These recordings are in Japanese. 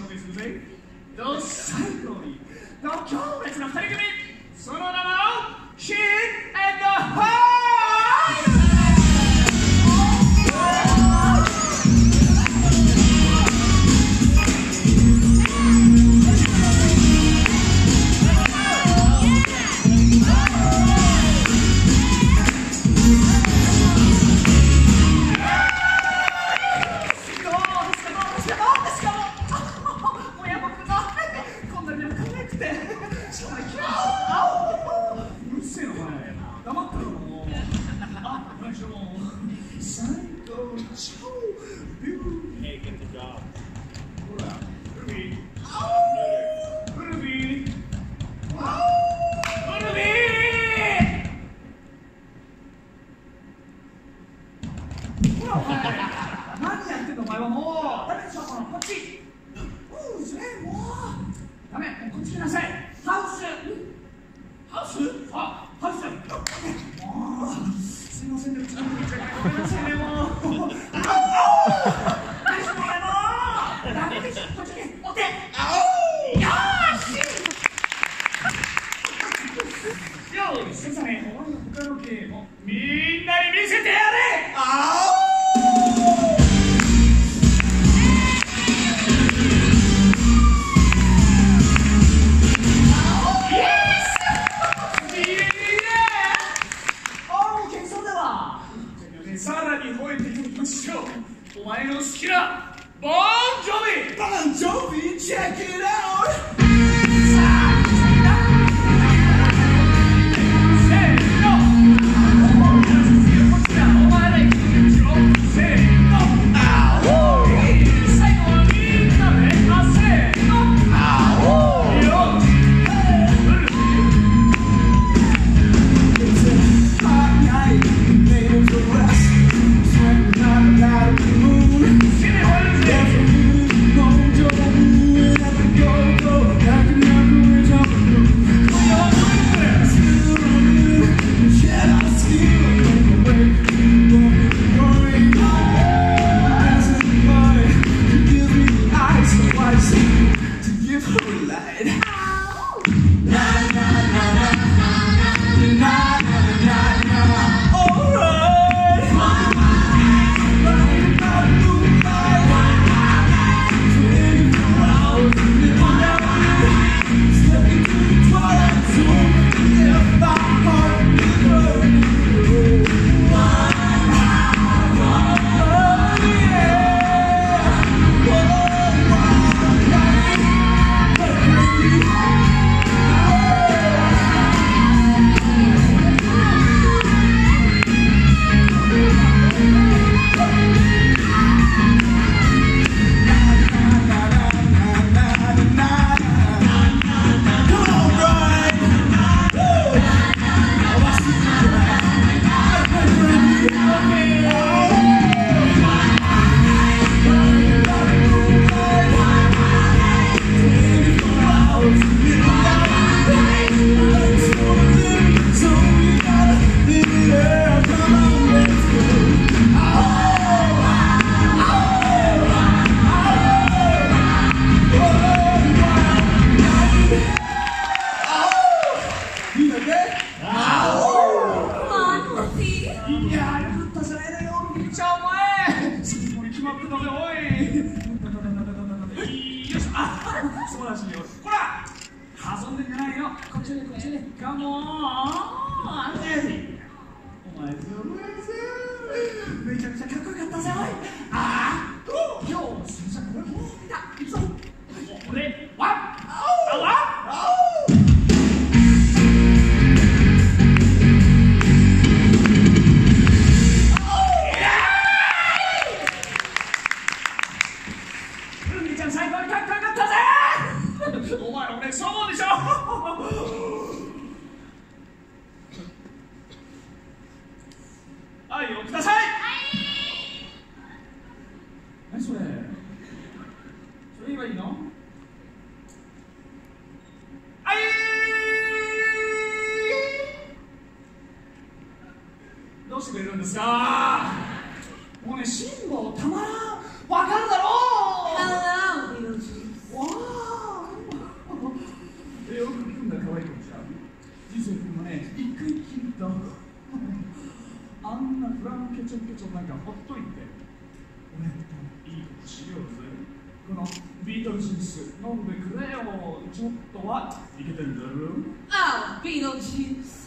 忍びするぜどっしゃいとりの強烈な二人組その名は Shin and the Heart Psycho Joe. Oh, hey, get the job. Well, on, mean, 見せたねみんなに見せてやる！まってたおい。よし。あ素晴らしいよ。ほら遊んでんじゃないよ。こっちでこっちでカモンアンジェお前ずるいぜめちゃくちゃかっこよかったぜおい。ああ愛をください。ビートルジュ飲んでくれよ。ちょっとは。いけてんだろああビートルス。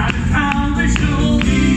I found the show.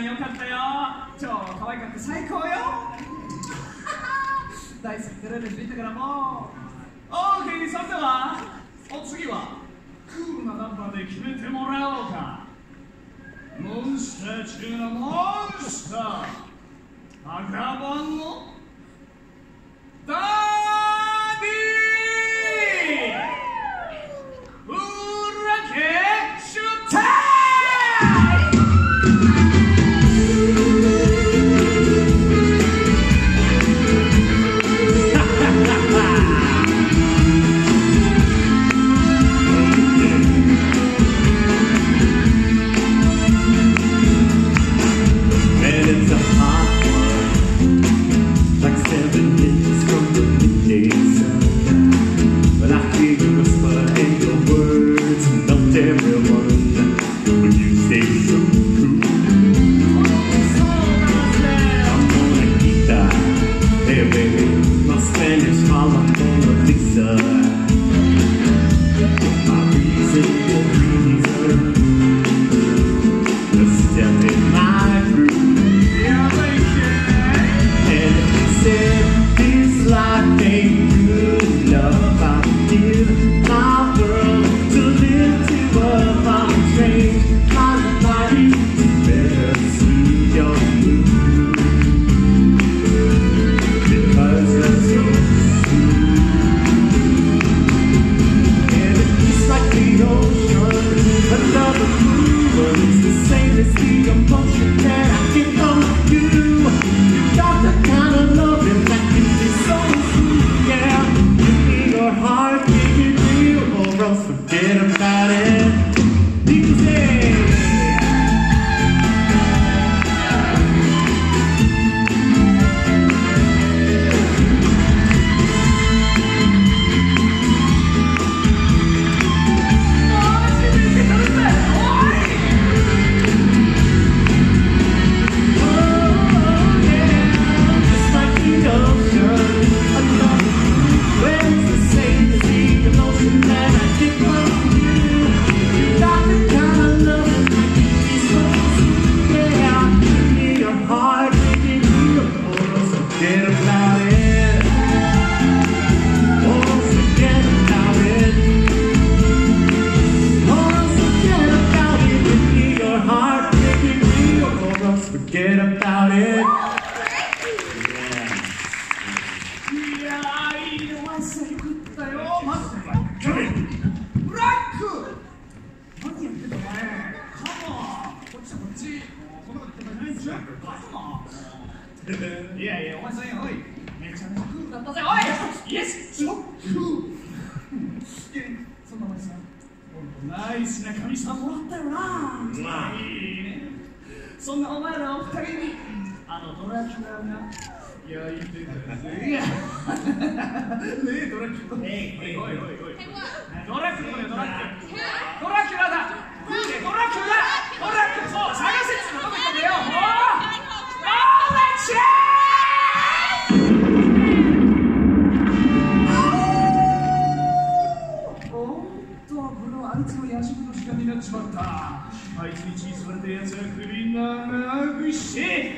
んよかったよ。超可愛かった最高よ。大好きテレビ見てからもう。OK さてはお次はクールなナンバーで決めてもらおうか。モンスター中のモンスター。赤番のナイスな神さんもらったよな。まあいいね。そんなお前らお二人に、あのドラキュラが焼いてたぜ。いや、ねえ、ドラキュラ。おいおいおいおい。ドラキュラドラキュラ。ドラキュラだ。ドラキュラ。ドラキュラ。そう、探せっつうのどこ行ったんだよ。もう。オーレンジ dance, I could be not, I could shit.